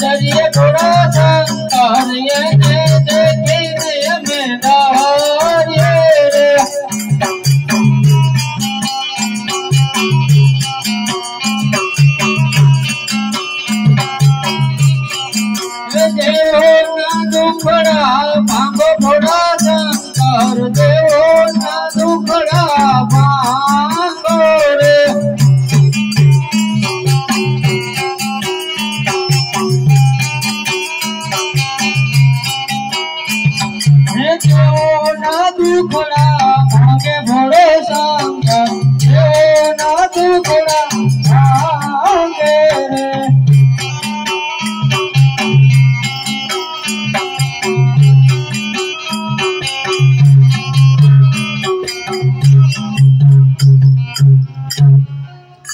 દરિયે ઘોડા સંકર યે ના દુખડા ભાંગો ભોળા શંકર દેવો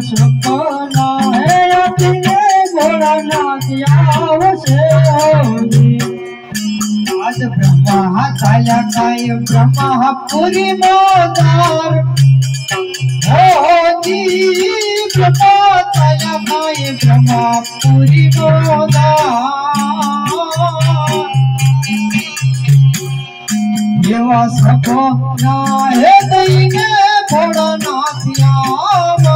सपोना है ब्रह्मा काया काय, ब्रह्मा पुरी ब्रह्मा काया, ब्रह्मा मोदार। है, दैने भोलानाथ नाथिया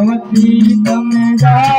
ભગવતી તમે જા